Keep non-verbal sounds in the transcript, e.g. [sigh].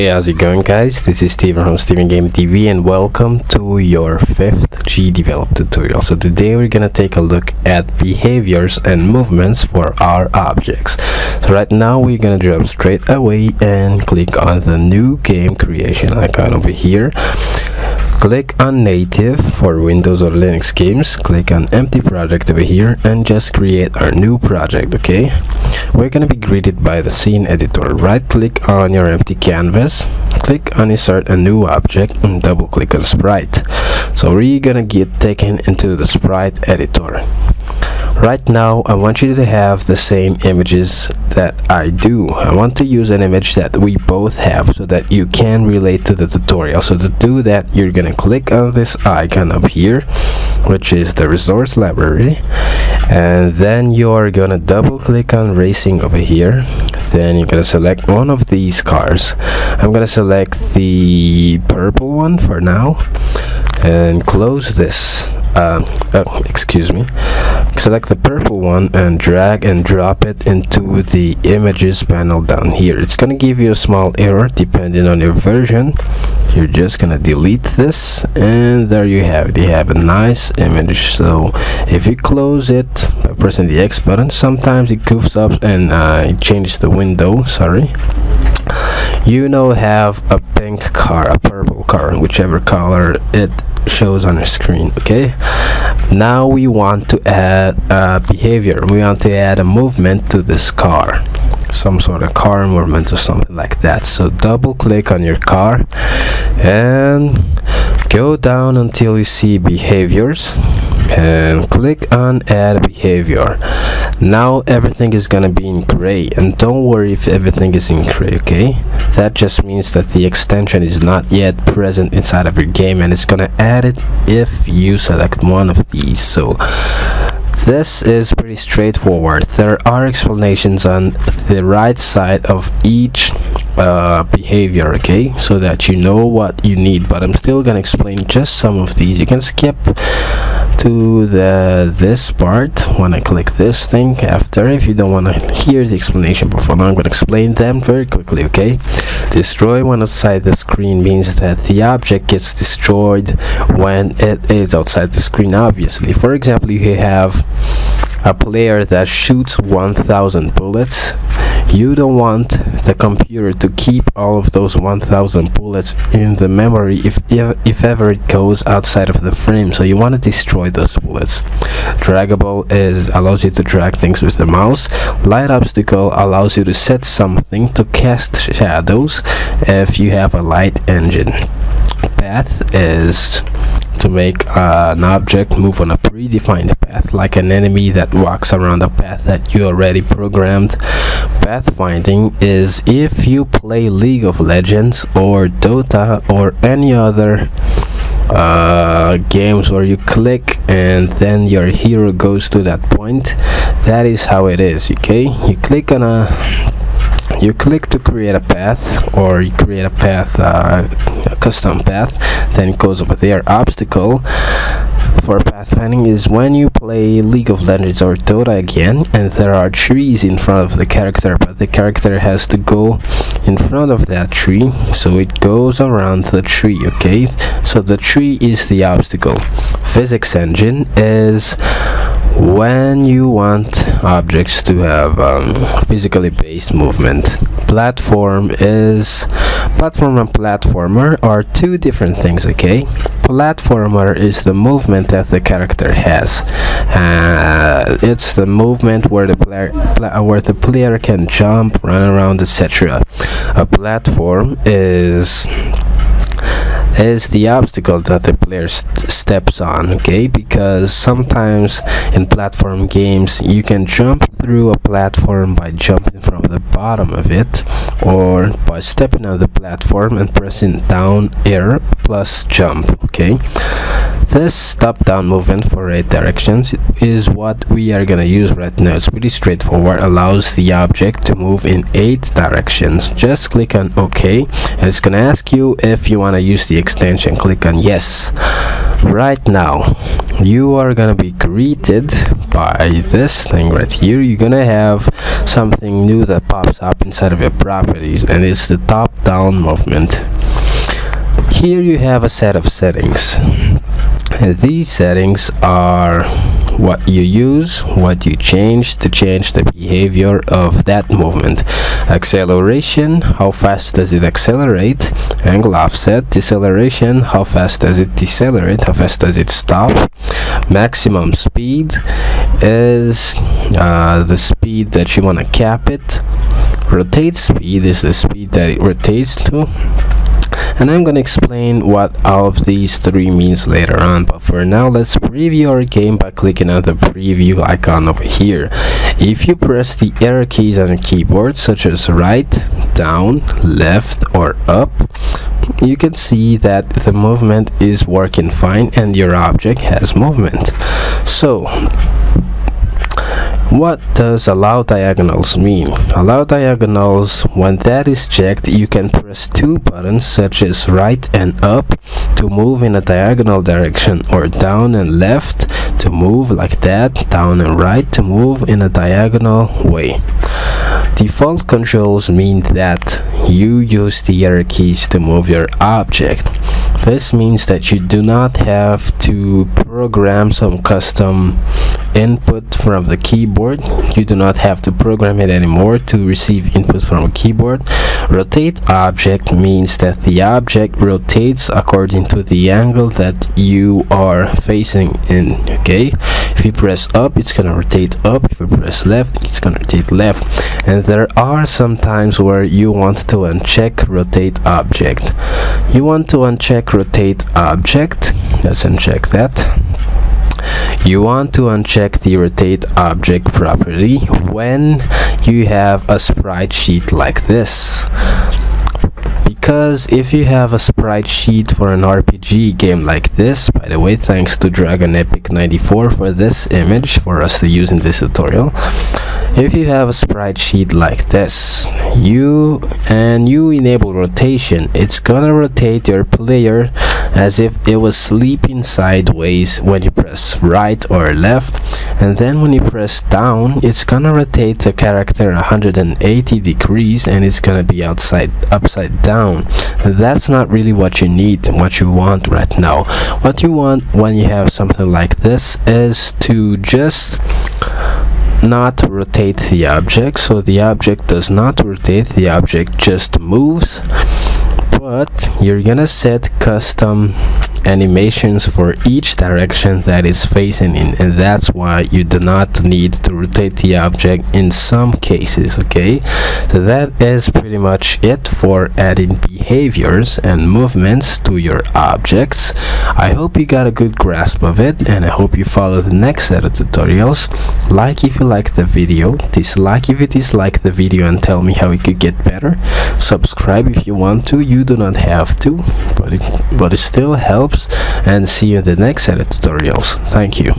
Hey, how's it going guys? This is Steven from Steven Game TV and welcome to your 5th GDevelop tutorial. So today we're gonna take a look at behaviors and movements for our objects. So right now we're gonna jump straight away and click on the new game creation icon over here click on native for Windows or Linux games click on empty project over here and just create our new project okay we're gonna be greeted by the scene editor. Right click on your empty canvas click on insert a new object and double click on sprite. So we're gonna get taken into the sprite editor right now I want you to have the same images that I do. I want to use an image that we both have so that you can relate to the tutorial. So to do that you're gonna click on this icon up here which is the resource library. And then you're gonna double click on racing over here. Then you're gonna select one of these cars. I'm gonna select the purple one for now and close this uh, oh, excuse me select the purple one and drag and drop it into the images panel down here. It's gonna give you a small error depending on your version. You're just gonna delete this and there you have it. You have a nice image. So if you close it by pressing the X button sometimes it goofs up and uh, changes the window sorry. You now have a pink car a purple car whichever color it shows on the screen okay? Now we want to add a behavior. We want to add a movement to this car. Some sort of car movement or something like that. So double click on your car and go down until you see behaviors and click on add behavior. Now everything is gonna be in gray and don't worry if everything is in gray okay? That just means that the extension is not yet present inside of your game and it's gonna add it if you select one of these. So this is pretty straightforward. There are explanations on the right side of each uh, behavior okay? So that you know what you need but I'm still gonna explain just some of these. You can skip to the this part when I click this thing after if you don't want to hear the explanation before now I'm going to explain them very quickly okay? Destroy when outside the screen means that the object gets destroyed when it is outside the screen obviously. For example you have a player that shoots 1000 bullets you don't want the computer to keep all of those 1000 bullets in the memory if, if, ever it goes outside of the frame. So you want to destroy those bullets. Draggable is allows you to drag things with the mouse. Light obstacle allows you to set something to cast shadows if you have a light engine. Path is to make uh, an object move on a predefined path like an enemy that walks around a path that you already programmed. Pathfinding is if you play league of legends or dota or any other uh, games where you click and then your hero goes to that point. That is how it is okay? You click on a you click to create a path or you create a path uh, a custom path then it goes over there. Obstacle for pathfinding is when you play League of Legends or Dota again and there are trees in front of the character but the character has to go in front of that tree so it goes around the tree okay? So the tree is the obstacle. Physics engine is when you want objects to have um, physically based movement platform is platform and platformer are two different things okay? Platformer is the movement that the character has. Uh, it's the movement where the player where the player can jump run around etc a platform is is the obstacle that the player st steps on okay? Because sometimes in platform games you can jump through a platform by jumping from the bottom of it or by stepping on the platform and pressing down air plus jump okay this top down movement for eight directions is what we are gonna use right now. It's pretty straightforward. Allows the object to move in eight directions. Just click on ok and it's gonna ask you if you want to use the extension. Click on yes. Right now you are gonna be greeted by this thing right here. You're gonna have something new that pops up inside of your properties and it's the top down movement. Here you have a set of settings [laughs] these settings are what you use what you change to change the behavior of that movement. Acceleration how fast does it accelerate? Angle offset deceleration how fast does it decelerate? How fast does it stop? Maximum speed is uh, the speed that you want to cap it. Rotate speed is the speed that it rotates to and I'm gonna explain what all of these three means later on but for now let's preview our game by clicking on the preview icon over here. If you press the arrow keys on your keyboard such as right down left or up you can see that the movement is working fine and your object has movement. So what does allow diagonals mean? Allow diagonals, when that is checked, you can press two buttons such as right and up to move in a diagonal direction or down and left to move like that, down and right to move in a diagonal way. Default controls mean that you use the arrow keys to move your object. This means that you do not have to program some custom input from the keyboard. You do not have to program it anymore to receive input from a keyboard. Rotate object means that the object rotates according to the angle that you are facing in okay? If you press up it's gonna rotate up. If you press left it's gonna rotate left. And there are some times where you want to uncheck rotate object. You want to uncheck rotate object. Let's uncheck that you want to uncheck the rotate object property when you have a sprite sheet like this. Because if you have a sprite sheet for an RPG game like this by the way thanks to Dragon Epic 94 for this image for us to use in this tutorial if you have a sprite sheet like this you and you enable rotation it's gonna rotate your player as if it was sleeping sideways when you press right or left. And then when you press down it's gonna rotate the character 180 degrees and it's gonna be outside upside down. That's not really what you need what you want right now. What you want when you have something like this is to just not rotate the object. So the object does not rotate the object just moves but you're gonna set custom animations for each direction that is facing in and that's why you do not need to rotate the object in some cases okay? So that is pretty much it for adding behaviors and movements to your objects. I hope you got a good grasp of it and i hope you follow the next set of tutorials. Like if you like the video dislike if you dislike the video and tell me how it could get better. Subscribe if you want to you do not have to but it but it still helps and see you in the next set of tutorials thank you